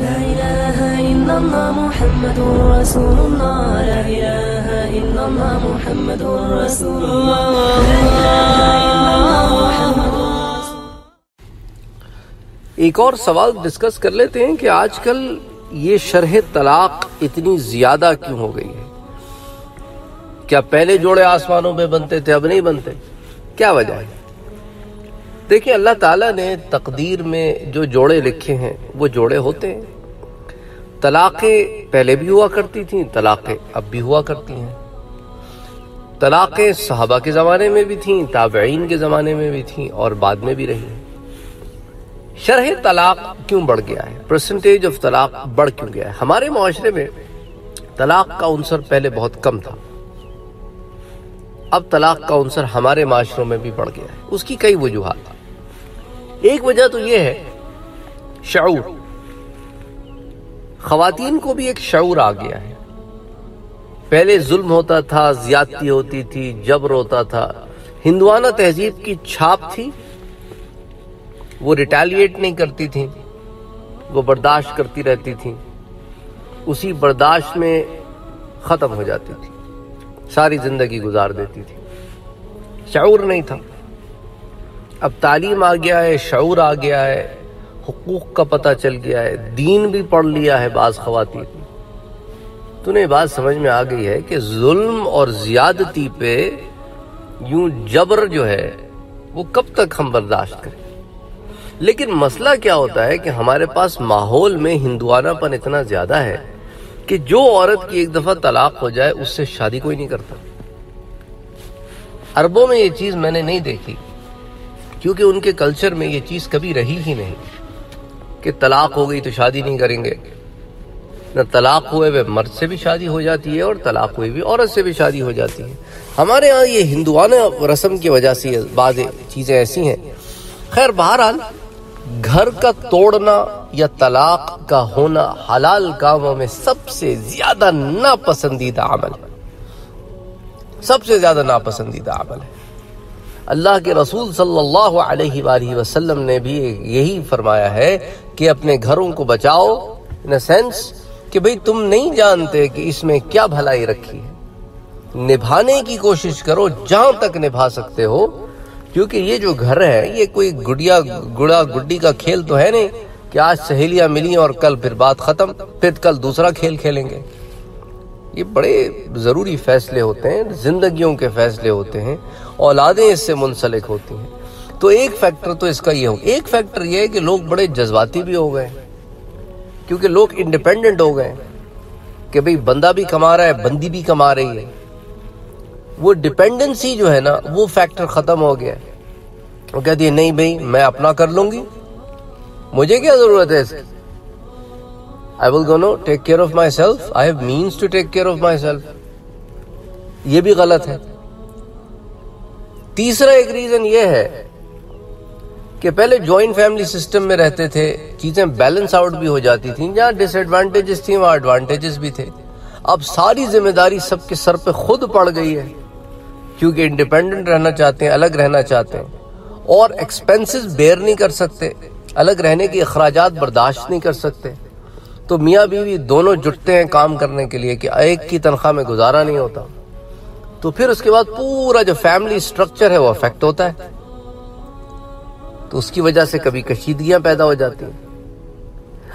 لا إله إلا الله محمد رسول الله. لا إله إلا الله محمد رسول الله. لا إله إلا الله محمد ایک اور سوال ڈسکس کر لیتے ہیں کہ آج کل یہ شرح طلاق اتنی زیادہ کیوں ہو گئی ہے؟ کیا پہلے جوڑے آسمانوں پہ بنتے تھے، اب نہیں بنتے؟ کیا وجہ ہے؟ دیکھیں، اللہ تعالیٰ نے تقدیر میں جو جوڑے لکھے ہیں، وہ جوڑے ہوتے ہیں۔ طلاقیں پہلے بھی ہوا کرتی تھیں، طلاقیں اب بھی ہوا کرتی ہیں۔ طلاقیں صحابہ کے زمانے میں بھی تھیں، تابعین کے زمانے میں بھی تھیں اور بعد میں بھی رہی ہیں۔ شرح طلاق کیوں بڑھ گیا ہے؟ پرسنٹیج آف طلاق بڑھ کیوں گیا ہے؟ ہمارے معاشرے میں طلاق کا عنصر پہلے بہت کم تھا۔ اب طلاق کا عنصر ہمارے معاشروں میں بھی بڑھ گیا ہے۔ اس کی کئی وجوہات۔ ایک وجہ تو یہ ہے، شعور۔ خواتین کو بھی ایک شعور آ گیا ہے۔ پہلے ظلم ہوتا تھا، زیادتی ہوتی تھی، جبر ہوتا تھا۔ ہندوانہ تہذیب کی چھاپ تھی، وہ ریٹیلیٹ نہیں کرتی تھیں، وہ برداشت کرتی رہتی تھیں۔ اسی برداشت میں ختم ہو جاتی تھی، ساری زندگی گزار دیتی تھی۔ شعور نہیں تھا۔ اب تعلیم آ گیا ہے، شعور آ گیا ہے، حقوق کا پتہ چل گیا ہے، دین بھی پڑھ لیا ہے بعض خواتین۔ تو انہیں بات سمجھ میں آ گئی ہے کہ ظلم اور زیادتی پہ یوں جبر جو ہے، وہ کب تک ہم برداشت کریں؟ لیکن مسئلہ کیا ہوتا ہے کہ ہمارے پاس ماحول میں ہندوانہ پن اتنا زیادہ ہے کہ جو عورت کی ایک دفعہ طلاق ہو جائے، اس سے شادی کوئی نہیں کرتا۔ عربوں میں یہ چیز میں نے نہیں دیکھی۔ کیونکہ ان کے کلچر میں یہ چیز کبھی رہی ہی نہیں کہ طلاق ہو گئی تو شادی نہیں کریں گے۔ نہ طلاق ہوئے وہ مرد سے بھی شادی ہو جاتی ہے اور طلاق ہوئے بھی عورت سے بھی شادی ہو جاتی ہے۔ ہمارے ہاں یہ ہندوانہ رسم کی وجہ سے بعض چیزیں ایسی ہیں۔ خیر، بہرحال گھر کا توڑنا یا طلاق کا ہونا حلال کاموں میں سب سے زیادہ ناپسندیدہ عمل ہے۔ سب سے زیادہ ناپسندیدہ عمل ہے۔ اللہ کے رسول صلی اللہ علیہ وآلہ وسلم نے بھی یہی فرمایا ہے کہ اپنے گھروں کو بچاؤ ان سینس کہ بھئی تم نہیں جانتے کہ اس میں کیا بھلائی رکھی ہے۔ نبھانے کی کوشش کرو جہاں تک نبھا سکتے ہو، کیونکہ یہ جو گھر ہے، یہ کوئی گڑیا، گڑا گڈی کا کھیل تو ہے نہیں کہ آج سہیلیاں ملی اور کل پھر بات ختم، پھر کل دوسرا کھیل کھیلیں گے۔ یہ بڑے ضروری فیصلے ہوتے ہیں، زندگیوں کے فیصلے ہوتے ہیں۔ اولادیں اس سے منسلک ہوتی ہیں۔ تو ایک فیکٹر تو اس کا یہ ہو۔ ایک فیکٹر یہ ہے کہ لوگ بڑے جذباتی بھی ہو گئے کیونکہ لوگ انڈیپینڈنٹ ہو گئے کہ بھئی بندہ بھی کما رہا ہے، بندی بھی کما رہی ہے۔ وہ ڈیپینڈنسی جو ہے نا، وہ فیکٹر ختم ہو گیا وہ کہتی ہے، نہیں بھئی، میں اپنا کر لوں گی۔ مجھے کیا ضرورت ہے اس کی؟ I will go no take care of myself. I have means to take care of myself یہ بھی غلط ہے۔ تیسرا ایک ریزن یہ ہے کہ پہلے جوائنٹ فیملی سسٹم میں رہتے تھے، چیزیں بیلنس آؤٹ بھی ہو جاتی تھیں، جہاں ڈس ایڈوانٹیجز تھیں، وہاں ایڈوانٹیجز بھی تھے۔ اب ساری ذمہ داری سب کے سر پہ خود پڑ گئی ہے، کیونکہ انڈیپینڈنٹ رہنا چاہتے ہیں، الگ رہنا چاہتے ہیں۔ اور ایکسپینسز بیر نہیں کر سکتے، الگ رہنے کی اخراجات برداشت نہیں کر سکتے۔ تو میاں بیوی دونوں جٹتے ہیں کام کرنے کے لیے کہ ایک کی تنخواہ میں گزارا نہیں ہوتا۔ تو پھر اس کے بعد پورا جو فیملی سٹرکچر ہے وہ افیکٹ ہوتا ہے۔ تو اس کی وجہ سے کبھی کشیدگیاں پیدا ہو جاتی ہیں۔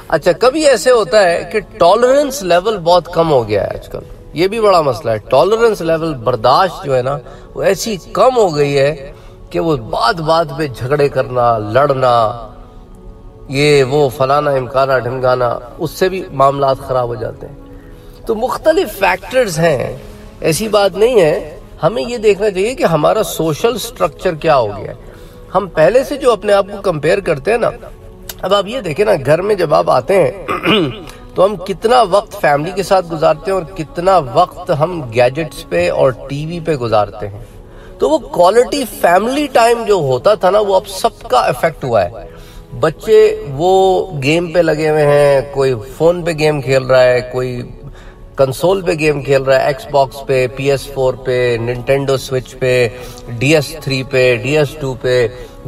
اچھا کبھی ایسے ہوتا ہے کہ ٹالرنس لیول بہت کم ہو گیا ہے آج کل۔ یہ بھی بڑا مسئلہ ہے۔ ٹالرنس لیول برداشت جو ہے نا، وہ ایسی کم ہو گئی ہے کہ وہ بات بات پہ جھگڑے کرنا، لڑنا، یہ وہ فلانا امکانہ ڈھنگانا، اس سے بھی معاملات خراب ہو جاتے ہیں۔ تو مختلف فیکٹرز ہیں۔ ایسی بات نہیں ہے۔ ہمیں یہ دیکھنا چاہیے کہ ہمارا سوشل سٹرکچر کیا ہو گیا ہے۔ ہم پہلے سے جو اپنے آپ کو کمپیئر کرتے ہیں نا، اب آپ یہ دیکھیں نا، گھر میں جب آپ آتے ہیں تو ہم کتنا وقت فیملی کے ساتھ گزارتے ہیں اور کتنا وقت ہم گیجٹس پہ اور ٹی وی پہ گزارتے ہیں۔ تو وہ کوالٹی فیملی ٹائم جو ہوتا تھا نا، وہ اب سب کا افیکٹ ہوا ہے۔ بچے وہ گیم پہ لگے ہوئے ہیں، کوئی فون پہ گیم کھیل رہا ہے، کوئی کنسول پہ گیم کھیل رہا ہے ایکس باکس پہ پی ایس فور پہ ننٹینڈو سوئچ پہ ڈی ایس تھری پہ ڈی ایس ٹو پہ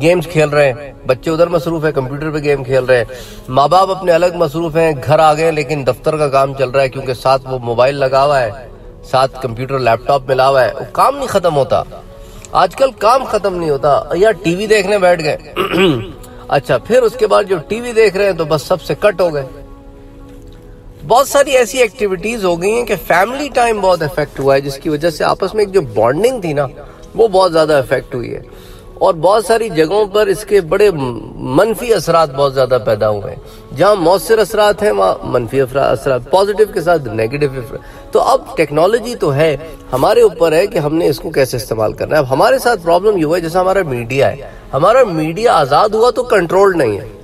گیمز کھیل رہے ہیں بچے ادھر مصروف ہیں کمپیوٹر پہ گیم کھیل رہے ہیں ماں باپ اپنے الگ مصروف ہیں گھر آ گئے لیکن دفتر کا کام چل رہا ہے کیونکہ ساتھ وہ موبائل لگا ہوا ہے ساتھ کمپیوٹر لیپ ٹاپ ملا ہوا ہے وہ کام نہیں ختم ہوتا آج کل کام ختم نہیں ہوتا یا ٹی وی دیکھنے بیٹھ گئے اچھا پھر اس کے بعد جو ٹی وی دیکھ رہے ہیں تو بس سب سے کٹ ہو گئے بہت ساری ایسی ایکٹیویٹیز ہو گئی ہیں کہ فیملی ٹائم بہت افیکٹ ہوا ہے، جس کی وجہ سے آپس میں ایک جو بانڈنگ تھی نا، وہ بہت زیادہ افیکٹ ہوئی ہے۔ اور بہت ساری جگہوں پر اس کے بڑے منفی اثرات بہت زیادہ پیدا ہوئے ہیں۔ جہاں مؤثر اثرات ہیں، وہاں منفی اثرات پازیٹیو کے ساتھ نیگیٹو اثرات تو اب ٹیکنالوجی تو ہے، ہمارے اوپر ہے کہ ہم نے اس کو کیسے استعمال کرنا ہے۔ اب ہمارے ساتھ پرابلم یہ ہوا ہے، جیسا ہمارا میڈیا ہے۔ ہمارا میڈیا آزاد ہوا تو کنٹرول نہیں ہے۔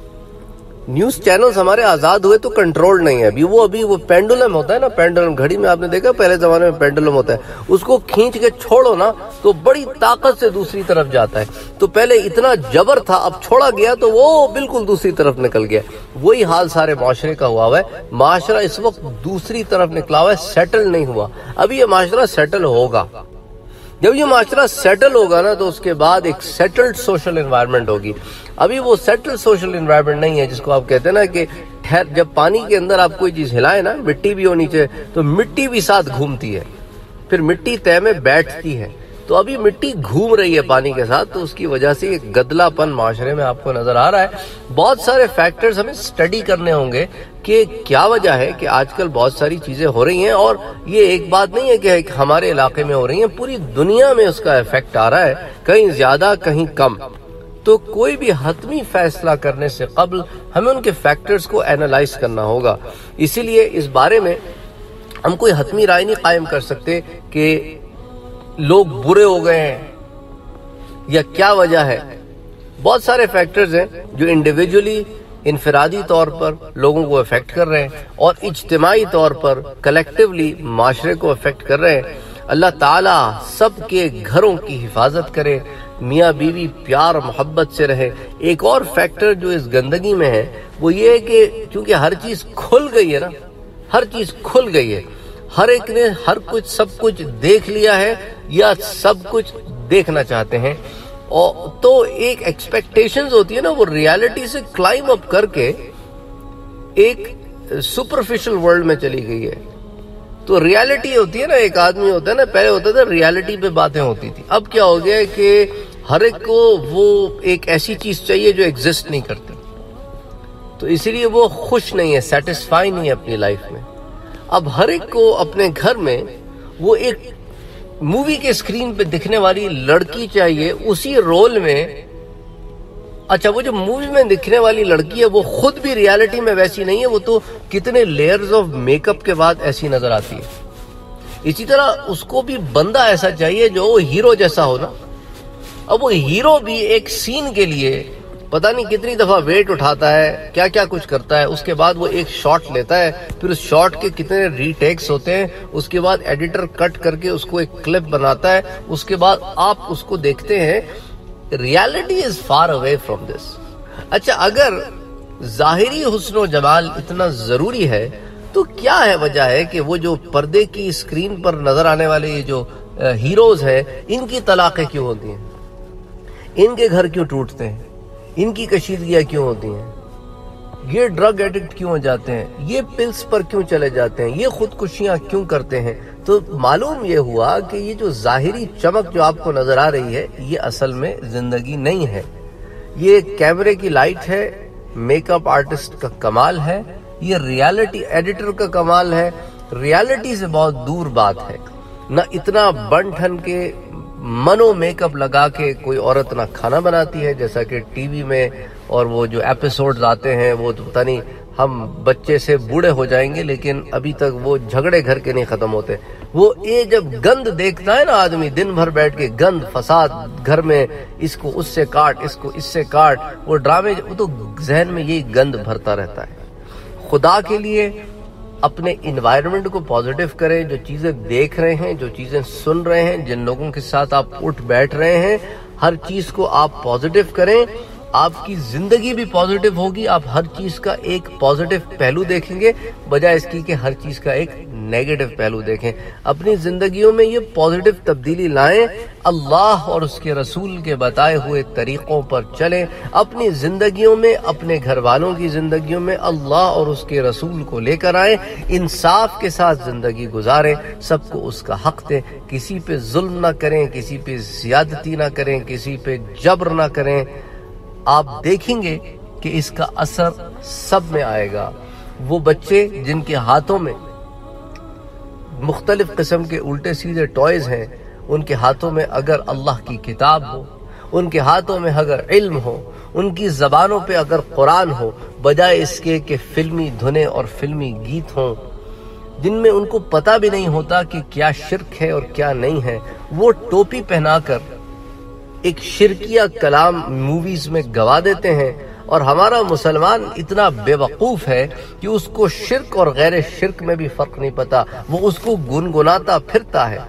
نیوز چینلز ہمارے آزاد ہوئے تو کنٹرول نہیں ہے ابھی وہ ابھی وہ پینڈولم ہوتا ہے نا پینڈولم گھڑی میں آپ نے دیکھا، پہلے زمانے میں پینڈولم ہوتا ہے۔ اس کو کھینچ کے چھوڑو نا تو بڑی طاقت سے دوسری طرف جاتا ہے۔ تو پہلے اتنا جبر تھا، اب چھوڑا گیا تو وہ بالکل دوسری طرف نکل گیا۔ وہی حال سارے معاشرے کا ہوا ہوا ہے۔ معاشرہ اس وقت دوسری طرف نکلا ہوا ہے سیٹل نہیں ہوا۔ ابھی یہ معاشرہ سیٹل ہوگا۔ جب یہ معاشرہ سیٹل ہوگا نا تو اس کے بعد ایک سیٹلڈ سوشل انوائرمنٹ ہوگی۔ ابھی وہ سیٹلڈ سوشل انوائرمنٹ نہیں ہے جس کو آپ کہتے ہیں نا کہ ٹھہر جب پانی کے اندر آپ کوئی چیز ہلائے نا، مٹی بھی ہونی چاہیے، تو مٹی بھی ساتھ گھومتی ہے۔ پھر مٹی طے میں بیٹھتی ہے۔ تو ابھی مٹی گھوم رہی ہے پانی کے ساتھ، تو اس کی وجہ سے ایک گدلا پن معاشرے میں آپ کو نظر آ رہا ہے۔ بہت سارے فیکٹرز ہمیں سٹڈی کرنے ہوں گے کہ کیا وجہ ہے کہ آج کل بہت ساری چیزیں ہو رہی ہیں اور یہ ایک بات نہیں ہے کہ ہمارے علاقے میں ہو رہی ہیں، پوری دنیا میں اس کا ایفیکٹ آ رہا ہے، کہیں زیادہ، کہیں کم۔ تو کوئی بھی حتمی فیصلہ کرنے سے قبل ہمیں ان کے فیکٹرز کو اینالائز کرنا ہوگا۔ اسی لیے اس بارے میں ہم کوئی حتمی رائے نہیں قائم کر سکتے کہ لوگ برے ہو گئے ہیں یا کیا وجہ ہے؟ بہت سارے فیکٹرز ہیں جو انڈیویجولی انفرادی طور پر لوگوں کو افیکٹ کر رہے ہیں اور اجتماعی طور پر کلیکٹیولی معاشرے کو افیکٹ کر رہے ہیں۔ اللہ تعالیٰ سب کے گھروں کی حفاظت کرے، میاں بیوی پیار محبت سے رہے۔ ایک اور فیکٹر جو اس گندگی میں ہے وہ یہ ہے کہ چونکہ ہر چیز کھل گئی ہے نا، ہر چیز کھل گئی ہے۔ ہر ایک نے ہر کچھ سب کچھ دیکھ لیا ہے یا سب کچھ دیکھنا چاہتے ہیں تو ایک ایکسپیکٹیشنز ہوتی ہے نا، وہ ریالٹی سے کلائم اپ کر کے ایک سپرفیشل ورلڈ میں چلی گئی ہے۔ تو ریالٹی ہوتی ہے نا، ایک آدمی ہوتا ہے نا، پہلے ہوتا تھا ریالٹی پہ باتیں ہوتی تھی اب کیا ہو گیا ہے کہ ہر ایک کو وہ ایک ایسی چیز چاہیے جو ایگزسٹ نہیں کرتی تو اسی لیے وہ خوش نہیں ہے سیٹسفائی نہیں ہے اپنی لائف میں۔ اب ہر ایک کو اپنے گھر میں وہ ایک مووی کے سکرین پہ دکھنے والی لڑکی چاہیے، اسی رول میں اچھا وہ جو مووی میں دکھنے والی لڑکی ہے، وہ خود بھی ریالٹی میں ویسی نہیں ہے، وہ تو کتنے لیئرز آف میک اپ کے بعد ایسی نظر آتی ہے۔ اسی طرح اس کو بھی بندہ ایسا چاہیے جو وہ ہیرو جیسا ہو نا۔ اب وہ ہیرو بھی ایک سین کے لیے پتہ نہیں کتنی دفعہ ویٹ اٹھاتا ہے، کیا کیا کچھ کرتا ہے، اس کے بعد وہ ایک شاٹ لیتا ہے، پھر اس شاٹ کے کتنے ری ٹیکس ہوتے ہیں، اس کے بعد ایڈیٹر کٹ کر کے اس کو ایک کلپ بناتا ہے، اس کے بعد آپ اس کو دیکھتے ہیں reality is far away from this اچھا اگر ظاہری حسن و جمال اتنا ضروری ہے، تو کیا ہے وجہ ہے کہ وہ جو پردے کی اسکرین پر نظر آنے والے یہ جو ہیروز ہیں، ان کی طلاقیں کیوں ہوتی ہیں؟ ان کے گھر کیوں ٹوٹتے ہیں؟ ان کی کشیدگیاں کیوں ہوتی ہیں؟ یہ ڈرگ ایڈکٹ کیوں ہو جاتے ہیں؟ یہ پلس پر کیوں چلے جاتے ہیں؟ یہ خودکشیاں کیوں کرتے ہیں؟ تو معلوم یہ ہوا کہ یہ جو ظاہری چمک جو آپ کو نظر آ رہی ہے، یہ اصل میں زندگی نہیں ہے۔ یہ کیمرے کی لائٹ ہے میک اپ آرٹسٹ کا کمال ہے، یہ ریالٹی ایڈیٹر کا کمال ہے۔ ریالٹی سے بہت دور بات ہے۔ نہ اتنا بن ٹھن کے منو میک اپ لگا کے کوئی عورت نہ کھانا بناتی ہے، جیسا کہ ٹی وی میں اور وہ جو ایپیسوڈز آتے ہیں، وہ تو پتہ نہیں ہم بچے سے بوڑھے ہو جائیں گے، لیکن ابھی تک وہ جھگڑے گھر کے نہیں ختم ہوتے۔ وہ یہ جب گند دیکھتا ہے نا آدمی، دن بھر بیٹھ کے گند، فساد گھر میں، اس کو اس سے کاٹ، اس کو اس سے کاٹ، وہ ڈرامے، وہ تو ذہن میں یہی گند بھرتا رہتا ہے۔ خدا کے لیے اپنے انوائرمنٹ کو پازیٹیو کریں، جو چیزیں دیکھ رہے ہیں، جو چیزیں سن رہے ہیں، جن لوگوں کے ساتھ آپ اٹھ بیٹھ رہے ہیں، ہر چیز کو آپ پازیٹیو کریں۔ آپ کی زندگی بھی پازیٹیو ہوگی، آپ ہر چیز کا ایک پازیٹیو پہلو دیکھیں گے، بجائے اس کی کہ ہر چیز کا ایک نیگیٹو پہلو دیکھیں۔ اپنی زندگیوں میں یہ پازیٹیو تبدیلی لائیں، اللہ اور اس کے رسول کے بتائے ہوئے طریقوں پر چلیں۔ اپنی زندگیوں میں، اپنے گھر والوں کی زندگیوں میں اللہ اور اس کے رسول کو لے کر آئیں، انصاف کے ساتھ زندگی گزاریں۔ سب کو اس کا حق دیں۔ کسی پہ ظلم نہ کریں، کسی پہ زیادتی نہ کریں، کسی پہ جبر نہ کریں۔ آپ دیکھیں گے کہ اس کا اثر سب میں آئے گا۔ وہ بچے جن کے ہاتھوں میں مختلف قسم کے الٹے سیدھے ٹوائز ہیں، ان کے ہاتھوں میں اگر اللہ کی کتاب ہو، ان کے ہاتھوں میں اگر علم ہو، ان کی زبانوں پہ اگر قرآن ہو، بجائے اس کے کہ فلمی دھنے اور فلمی گیت ہوں، جن میں ان کو پتہ بھی نہیں ہوتا کہ کیا شرک ہے اور کیا نہیں ہے، وہ ٹوپی پہنا کر ایک شرکیہ کلام موویز میں گوا دیتے ہیں اور ہمارا مسلمان اتنا بے وقوف ہے کہ اس کو شرک اور غیر شرک میں بھی فرق نہیں پتا۔ وہ اس کو گنگناتا پھرتا ہے۔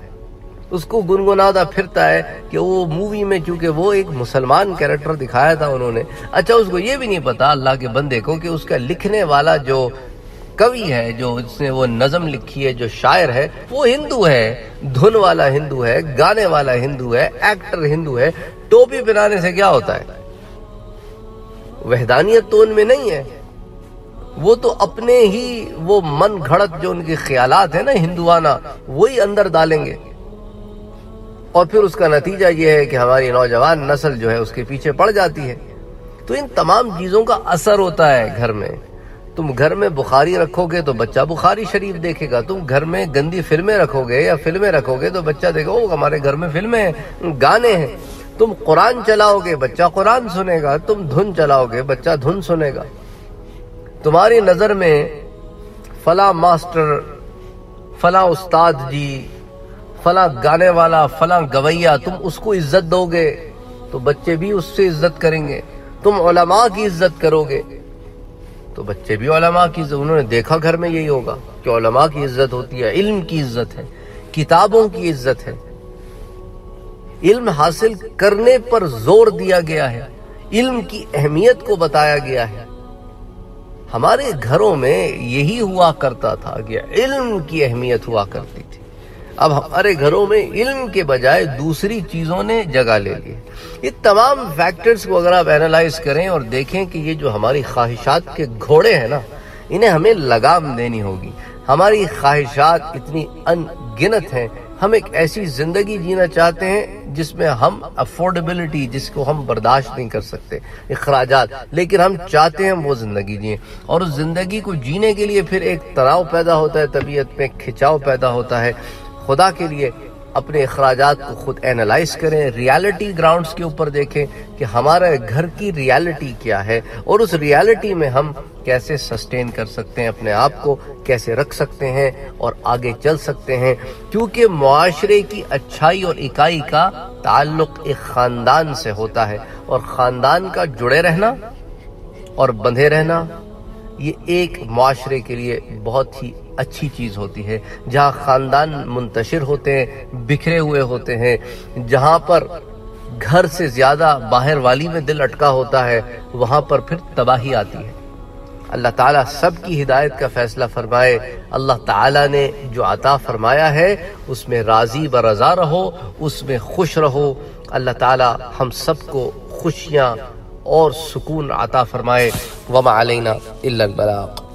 اس کو گنگناتا پھرتا ہے کہ وہ مووی میں چونکہ وہ ایک مسلمان کیریکٹر دکھایا تھا انہوں نے۔ اچھا اس کو یہ بھی نہیں پتا اللہ کے بندے کو کہ اس کا لکھنے والا جو کوی ہے جو اس نے وہ نظم لکھی ہے، جو شاعر ہے، وہ ہندو ہے، دھن والا ہندو ہے، گانے والا ہندو ہے، ایکٹر ہندو ہے، ٹوپی پہنانے سے کیا ہوتا ہے؟ وحدانیت تو ان میں نہیں ہے۔ وہ تو اپنے ہی وہ من گھڑت جو ان کے خیالات ہیں نا ہندوانہ، وہی اندر ڈالیں گے۔ اور پھر اس کا نتیجہ یہ ہے کہ ہماری نوجوان نسل جو ہے، اس کے پیچھے پڑ جاتی ہے۔ تو ان تمام چیزوں کا اثر ہوتا ہے گھر میں۔ تم گھر میں بخاری رکھو گے تو بچہ بخاری شریف دیکھے گا۔ تم گھر میں گندی فلمیں رکھو گے یا فلمیں رکھو گے تو بچہ دیکھو ہمارے گھر میں فلمیں ہیں گانے ہیں۔ تم قرآن چلاؤ گے، بچہ قرآن سنے گا۔ تم دھن چلاؤ گے، بچہ دھن سنے گا۔ تمہاری نظر میں فلاں ماسٹر، فلاں استاد جی فلاں گانے والا، فلاں گویا تم اس کو عزت دو گے تو بچے بھی اس سے عزت کریں گے۔ تم علماء کی عزت کرو گے۔ تو بچے بھی علماء کی عزت، انہوں نے دیکھا گھر میں یہی ہوگا کہ علماء کی عزت ہوتی ہے، علم کی عزت ہے، کتابوں کی عزت ہے۔ علم حاصل کرنے پر زور دیا گیا ہے، علم کی اہمیت کو بتایا گیا ہے۔ ہمارے گھروں میں یہی ہوا کرتا تھا کہ علم کی اہمیت ہوا کرتی تھی۔ اب ہمارے گھروں میں علم کے بجائے دوسری چیزوں نے جگہ لے لی۔ یہ تمام فیکٹرز کو اگر آپ اینالائز کریں اور دیکھیں کہ یہ جو ہماری خواہشات کے گھوڑے ہیں نا، انہیں ہمیں لگام دینی ہوگی۔ ہماری خواہشات اتنی ان گنت ہیں۔ ہم ایک ایسی زندگی جینا چاہتے ہیں جس میں ہم افورڈیبلٹی جس کو ہم برداشت نہیں کر سکتے، اخراجات۔ لیکن ہم چاہتے ہیں وہ زندگی جئیں اور اس زندگی کو جینے کے لیے پھر ایک تناؤ پیدا ہوتا ہے، طبیعت میں کھچاؤ پیدا ہوتا ہے۔ خدا کے لیے اپنے اخراجات کو خود اینالائز کریں ریالٹی گراؤنڈز کے اوپر دیکھیں کہ ہمارا گھر کی ریالٹی کیا ہے اور اس ریالٹی میں ہم کیسے سسٹین کر سکتے ہیں، اپنے آپ کو کیسے رکھ سکتے ہیں اور آگے چل سکتے ہیں۔ کیونکہ معاشرے کی اچھائی اور اکائی کا تعلق ایک خاندان سے ہوتا ہے اور خاندان کا جڑے رہنا اور بندھے رہنا یہ ایک معاشرے کے لیے بہت ہی اچھی چیز ہوتی ہے۔ جہاں خاندان منتشر ہوتے ہیں، بکھرے ہوئے ہوتے ہیں، جہاں پر گھر سے زیادہ باہر والی میں دل اٹکا ہوتا ہے، وہاں پر پھر تباہی آتی ہے۔ اللہ تعالیٰ سب کی ہدایت کا فیصلہ فرمائے۔ اللہ تعالیٰ نے جو عطا فرمایا ہے، اس میں راضی برضا رہو، اس میں خوش رہو۔ اللہ تعالیٰ ہم سب کو خوشیاں اور سکون عطا فرمائے۔ وما علینا الا البلاغ۔